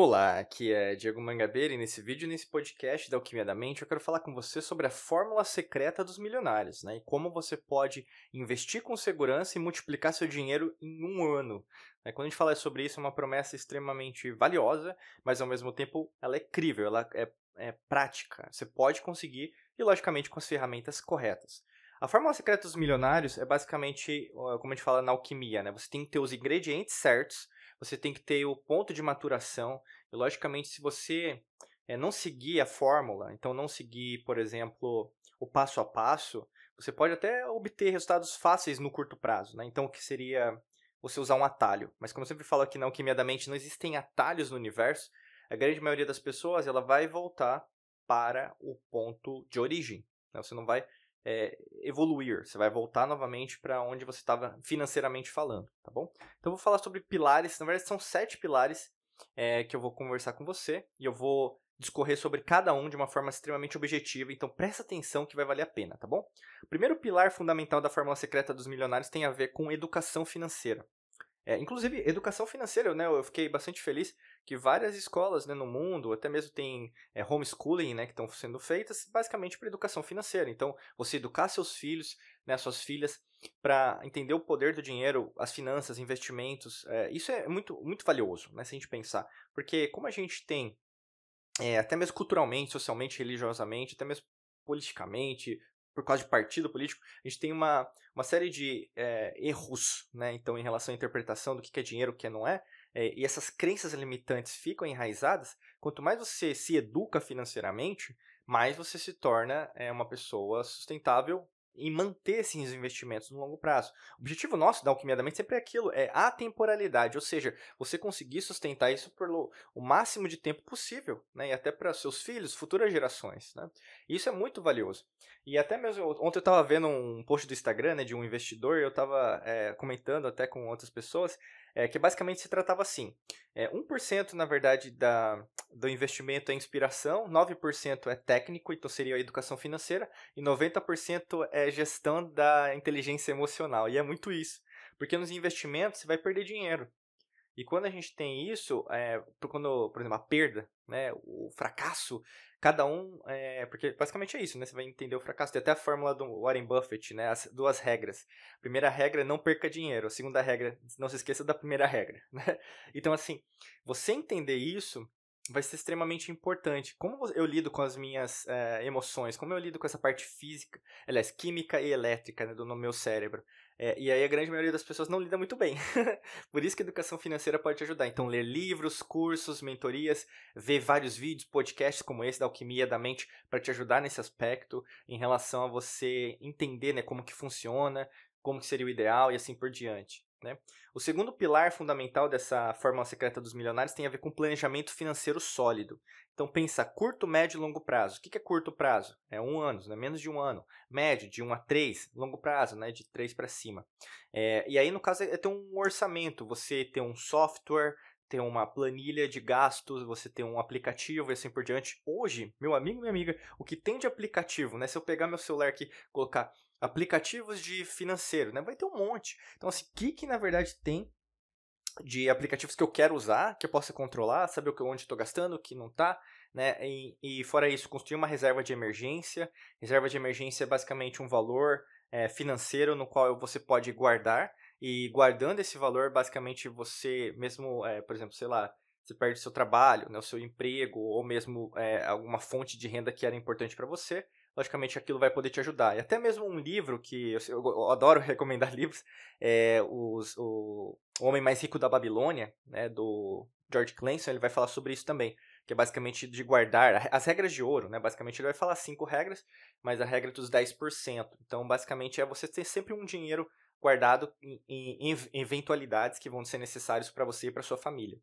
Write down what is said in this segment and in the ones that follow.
Olá, aqui é Diego Mangabeira e nesse vídeo, nesse podcast da Alquimia da Mente, eu quero falar com você sobre a fórmula secreta dos milionários, né? E como você pode investir com segurança e multiplicar seu dinheiro em um ano. Né? Quando a gente fala sobre isso, é uma promessa extremamente valiosa, mas ao mesmo tempo ela é crível, ela é, é prática. Você pode conseguir, e logicamente com as ferramentas corretas. A fórmula secreta dos milionários é basicamente, como a gente fala na alquimia, né? Você tem que ter os ingredientes certos você tem que ter o ponto de maturação. E, logicamente, se você é, não seguir a fórmula, então não seguir, por exemplo, o passo a passo, você pode até obter resultados fáceis no curto prazo. Né? Então, o que seria você usar um atalho? Mas, como eu sempre falo aqui na Alquimia da Mente, não existem atalhos no universo. A grande maioria das pessoas ela vai voltar para o ponto de origem. Né? Você não vai é, evoluir, você vai voltar novamente para onde você estava financeiramente falando, tá bom? Então eu vou falar sobre pilares, na verdade são sete pilares é, que eu vou conversar com você e eu vou discorrer sobre cada um de uma forma extremamente objetiva, então presta atenção que vai valer a pena, tá bom? O primeiro pilar fundamental da fórmula secreta dos milionários tem a ver com educação financeira. É, inclusive, educação financeira, né, eu fiquei bastante feliz que várias escolas né, no mundo, até mesmo tem é, homeschooling, né, que estão sendo feitas basicamente para educação financeira. Então, você educar seus filhos, né, suas filhas, para entender o poder do dinheiro, as finanças, investimentos, é, isso é muito, muito valioso, né, se a gente pensar. Porque como a gente tem, é, até mesmo culturalmente, socialmente, religiosamente, até mesmo politicamente, por causa de partido político, a gente tem uma, uma série de é, erros, né? Então, em relação à interpretação do que é dinheiro, o que não é, é, e essas crenças limitantes ficam enraizadas, quanto mais você se educa financeiramente, mais você se torna é, uma pessoa sustentável e manter esses investimentos no longo prazo. O objetivo nosso da Alquimia da Mente sempre é aquilo, é a temporalidade, ou seja, você conseguir sustentar isso por o máximo de tempo possível, né, e até para seus filhos, futuras gerações, né. Isso é muito valioso. E até mesmo, ontem eu estava vendo um post do Instagram, né, de um investidor, eu estava é, comentando até com outras pessoas, é, que basicamente se tratava assim, é, 1% na verdade da, do investimento é inspiração, 9% é técnico, então seria a educação financeira, e 90% é gestão da inteligência emocional. E é muito isso. Porque nos investimentos você vai perder dinheiro. E quando a gente tem isso, é, quando, por exemplo, a perda, né, o fracasso, cada um, é, porque basicamente é isso, né, você vai entender o fracasso. Tem até a fórmula do Warren Buffett, né, as duas regras. A primeira regra não perca dinheiro. A segunda regra, não se esqueça da primeira regra. Né? Então, assim, você entender isso vai ser extremamente importante. Como eu lido com as minhas é, emoções, como eu lido com essa parte física, aliás, química e elétrica né, do no meu cérebro. É, e aí a grande maioria das pessoas não lida muito bem. Por isso que a educação financeira pode te ajudar. Então, ler livros, cursos, mentorias, ver vários vídeos, podcasts como esse da Alquimia da Mente para te ajudar nesse aspecto em relação a você entender né, como que funciona, como que seria o ideal e assim por diante. Né? O segundo pilar fundamental dessa fórmula secreta dos milionários tem a ver com planejamento financeiro sólido. Então pensa curto, médio e longo prazo. O que é curto prazo? É um ano, né? menos de um ano. Médio, de um a três. Longo prazo, né? de três para cima. É, e aí, no caso, é ter um orçamento. Você ter um software, ter uma planilha de gastos, você ter um aplicativo e assim por diante. Hoje, meu amigo, minha amiga, o que tem de aplicativo, né? Se eu pegar meu celular aqui, colocar aplicativos de financeiro, né? Vai ter um monte. Então, assim, o que, que na verdade tem de aplicativos que eu quero usar, que eu possa controlar, saber onde estou gastando, o que não está, né? E, e, fora isso, construir uma reserva de emergência. Reserva de emergência é basicamente um valor é, financeiro no qual você pode guardar. E guardando esse valor, basicamente você mesmo, é, por exemplo, sei lá, você perde seu trabalho, né, o seu emprego, ou mesmo é, alguma fonte de renda que era importante para você, logicamente aquilo vai poder te ajudar. E até mesmo um livro que eu, eu adoro recomendar livros, é os, o, Homem Mais Rico da Babilônia, né, do George Clayson, ele vai falar sobre isso também, que é basicamente de guardar as regras de ouro, né? Basicamente ele vai falar cinco regras, mas a regra dos 10%. Então, basicamente é você ter sempre um dinheiro guardado em, em, em eventualidades que vão ser necessários para você e para sua família.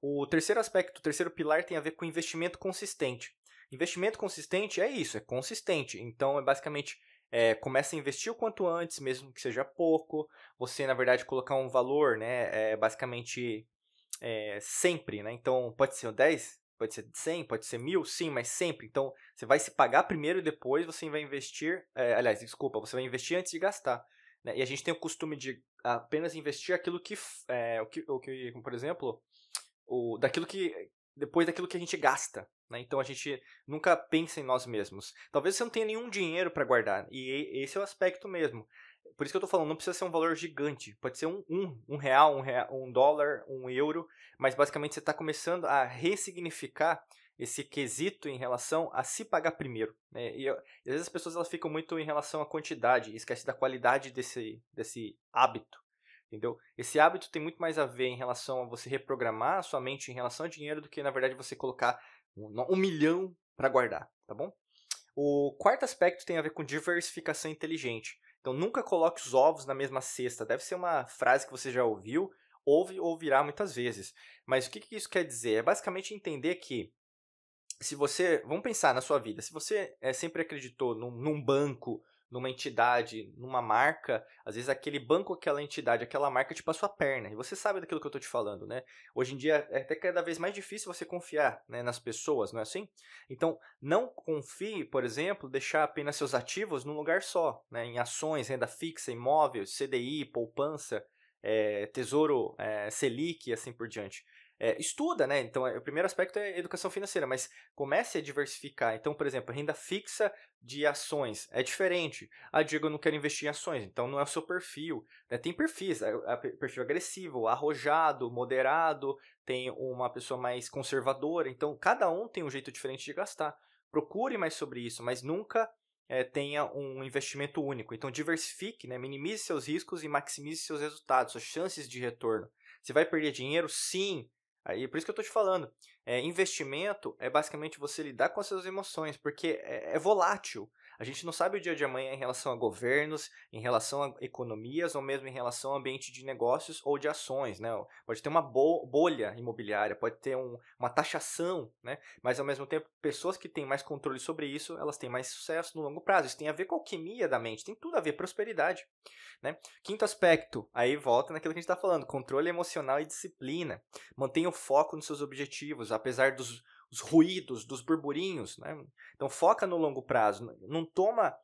O terceiro aspecto, o terceiro pilar tem a ver com investimento consistente. Investimento consistente é isso, é consistente. Então, é basicamente é, começa a investir o quanto antes, mesmo que seja pouco. Você, na verdade, colocar um valor, né? É basicamente é, sempre, né? Então, pode ser 10, pode ser 100, pode ser mil, sim, mas sempre. Então, você vai se pagar primeiro e depois você vai investir. É, aliás, desculpa, você vai investir antes de gastar. Né? E a gente tem o costume de apenas investir aquilo que, é, o que, o que por exemplo, o, daquilo que depois daquilo que a gente gasta. Né? Então a gente nunca pensa em nós mesmos. Talvez você não tenha nenhum dinheiro para guardar. E esse é o aspecto mesmo. Por isso que eu estou falando, não precisa ser um valor gigante. Pode ser um, um, um real, um real, um dólar, um euro. Mas basicamente você está começando a ressignificar esse quesito em relação a se pagar primeiro. Né? E, e, às vezes as pessoas elas ficam muito em relação à quantidade e esquecem da qualidade desse, desse hábito. Entendeu? Esse hábito tem muito mais a ver em relação a você reprogramar a sua mente em relação ao dinheiro do que, na verdade, você colocar um, um milhão para guardar, tá bom? O quarto aspecto tem a ver com diversificação inteligente. Então, nunca coloque os ovos na mesma cesta. Deve ser uma frase que você já ouviu, ouve ou ouvirá muitas vezes. Mas o que, que isso quer dizer? É basicamente entender que se você. Vamos pensar na sua vida. Se você é, sempre acreditou num, num, banco, numa entidade, numa marca, às vezes aquele banco, aquela entidade, aquela marca te passou a perna. E você sabe daquilo que eu estou te falando, né? Hoje em dia é até cada vez mais difícil você confiar né, nas pessoas, não é assim? Então, não confie, por exemplo, deixar apenas seus ativos num lugar só, né? Em ações, renda fixa, imóveis, CDI, poupança. É, tesouro é, Selic e assim por diante é, estuda, né? Então, é, o primeiro aspecto é educação financeira, mas comece a diversificar. Então, por exemplo, renda fixa de ações é diferente. Ah, Diego, eu não quero investir em ações, então não é o seu perfil. Né? Tem perfis, é, é perfil agressivo, arrojado, moderado, tem uma pessoa mais conservadora. Então, cada um tem um jeito diferente de gastar. Procure mais sobre isso, mas nunca é, tenha um investimento único. Então, diversifique, né? minimize seus riscos e maximize seus resultados, suas chances de retorno. Você vai perder dinheiro? Sim. Aí, por isso que eu estou te falando. É, investimento é basicamente você lidar com as suas emoções, porque é, é volátil. A gente não sabe o dia de amanhã em relação a governos, em relação a economias ou mesmo em relação ao ambiente de negócios ou de ações, né? Pode ter uma bolha imobiliária, pode ter um, uma taxação, né? Mas ao mesmo tempo, pessoas que têm mais controle sobre isso, elas têm mais sucesso no longo prazo. Isso tem a ver com a alquimia da mente, tem tudo a ver prosperidade, né? Quinto aspecto, aí volta naquilo que a gente está falando, controle emocional e disciplina. Mantenha o foco nos seus objetivos, apesar dos os ruídos, dos burburinhos. Né? Então foca no longo prazo, não toma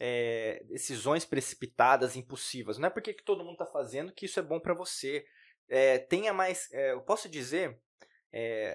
é, decisões precipitadas, impulsivas. Não é porque que todo mundo está fazendo que isso é bom para você. É, tenha mais, é, eu posso dizer,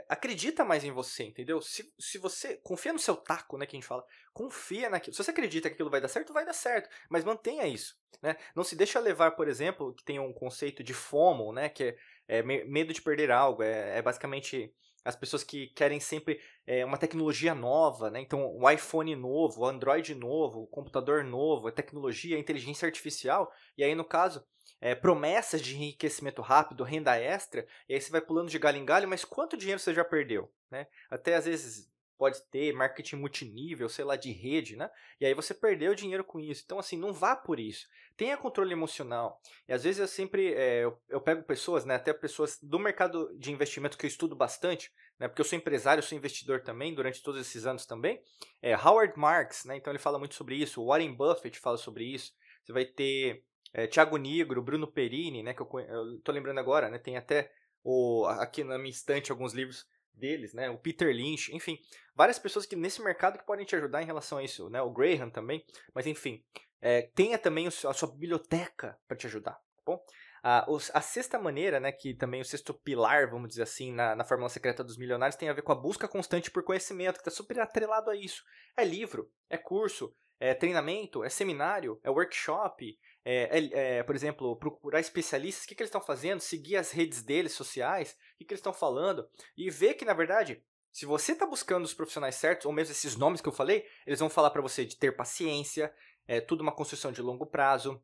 acredita mais em você, entendeu? Se, se você confia no seu taco, né, que a gente fala, confia naquilo. Se você acredita que aquilo vai dar certo, vai dar certo, mas mantenha isso, né? Não se deixa levar, por exemplo, que tem um conceito de FOMO, né, que é, é medo de perder algo, é, é basicamente as pessoas que querem sempre é, uma tecnologia nova, né? Então, o iPhone novo, o Android novo, o computador novo, a tecnologia, a inteligência artificial. E aí, no caso, é, promessas de enriquecimento rápido, renda extra. E aí você vai pulando de galho em galho, mas quanto dinheiro você já perdeu? Né? Até às vezes pode ter marketing multinível, sei lá, de rede, né? E aí você perdeu dinheiro com isso. Então, assim, não vá por isso. Tenha controle emocional. E às vezes eu sempre, é, eu, eu, pego pessoas, né, até pessoas do mercado de investimento que eu estudo bastante, né, porque eu sou empresário, eu sou investidor também, durante todos esses anos também. É, Howard Marks, né, então ele fala muito sobre isso. Warren Buffett fala sobre isso. Você vai ter é, Thiago Nigro, Bruno Perini, né, que eu, eu tô lembrando agora, né, tem até o, aqui na minha estante alguns livros deles, né? O Peter Lynch, enfim, várias pessoas que nesse mercado que podem te ajudar em relação a isso, né? O Graham também, mas enfim, é, tenha também a sua biblioteca para te ajudar, tá bom? A, a sexta maneira, né, que também o sexto pilar, vamos dizer assim, na, na Fórmula Secreta dos Milionários tem a ver com a busca constante por conhecimento, que está super atrelado a isso. É livro, é curso, é treinamento, é seminário, é workshop, é, é, por exemplo, procurar especialistas, o que, que eles estão fazendo, seguir as redes deles sociais, o que, que eles estão falando, e ver que, na verdade, se você está buscando os profissionais certos, ou mesmo esses nomes que eu falei, eles vão falar para você de ter paciência, é tudo uma construção de longo prazo,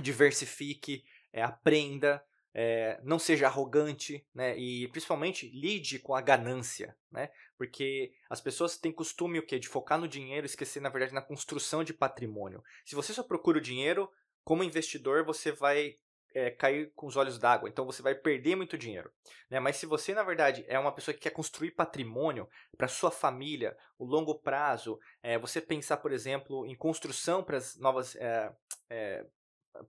diversifique, é, aprenda, é, não seja arrogante, né? E principalmente lide com a ganância, né? Porque as pessoas têm costume o quê? De focar no dinheiro esquecer, na verdade, na construção de patrimônio. Se você só procura o dinheiro, como investidor, você vai é, cair com os olhos d'água, então você vai perder muito dinheiro. Né? Mas se você, na verdade, é uma pessoa que quer construir patrimônio para sua família, o longo prazo, é, você pensar, por exemplo, em construção para as novas é, é,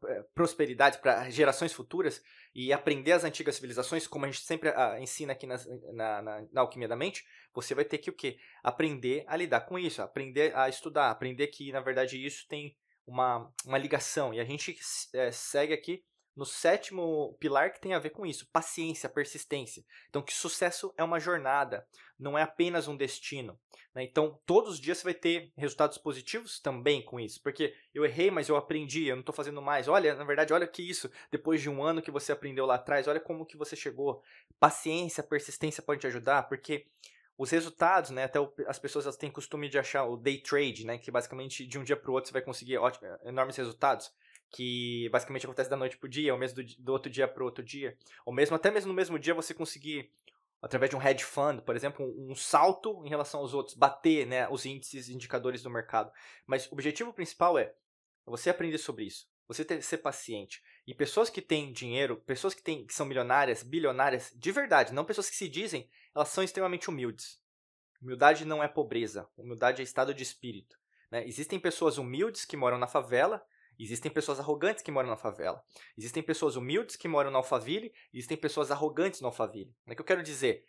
é prosperidades, para gerações futuras, e aprender as antigas civilizações, como a gente sempre ah, ensina aqui na, na, na, na Alquimia da Mente, você vai ter que o quê? Aprender a lidar com isso, aprender a estudar, aprender que, na verdade, isso tem uma, uma ligação. E a gente é, segue aqui no sétimo pilar que tem a ver com isso, paciência, persistência. Então, que sucesso é uma jornada, não é apenas um destino. Né? Então, todos os dias você vai ter resultados positivos também com isso, porque eu errei, mas eu aprendi, eu não estou fazendo mais. Olha, na verdade, olha que isso, depois de um ano que você aprendeu lá atrás, olha como que você chegou. Paciência, persistência pode te ajudar, porque os resultados, né, até o, as pessoas elas têm costume de achar o day trade, né, que basicamente de um dia para o outro você vai conseguir ótimos, enormes resultados, que basicamente acontece da noite para o dia, ou mesmo do, do outro dia para o outro dia, ou mesmo até mesmo no mesmo dia você conseguir através de um hedge fund, por exemplo, um, um salto em relação aos outros, bater, né, os índices, indicadores do mercado. Mas o objetivo principal é você aprender sobre isso, você ter, ser paciente. E pessoas que têm dinheiro, pessoas que, têm, que são milionárias, bilionárias, de verdade, não pessoas que se dizem, elas são extremamente humildes. Humildade não é pobreza, humildade é estado de espírito. Né? Existem pessoas humildes que moram na favela, existem pessoas arrogantes que moram na favela. Existem pessoas humildes que moram na Alphaville, existem pessoas arrogantes no Alphaville. O que eu quero dizer?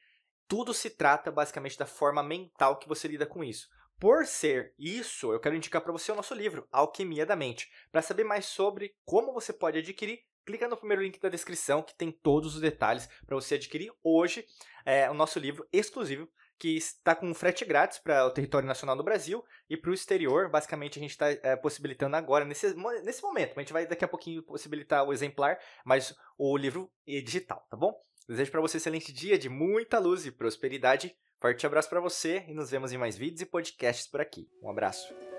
Tudo se trata basicamente da forma mental que você lida com isso. Por ser isso, eu quero indicar para você o nosso livro, Alquimia da Mente. Para saber mais sobre como você pode adquirir, clica no primeiro link da descrição que tem todos os detalhes para você adquirir hoje é, o nosso livro exclusivo que está com frete grátis para o território nacional do Brasil e para o exterior. Basicamente, a gente está é, possibilitando agora, nesse, nesse momento. A gente vai daqui a pouquinho possibilitar o exemplar, mas o livro é digital, tá bom? Desejo para você um excelente dia de muita luz e prosperidade. Forte abraço para você e nos vemos em mais vídeos e podcasts por aqui. Um abraço.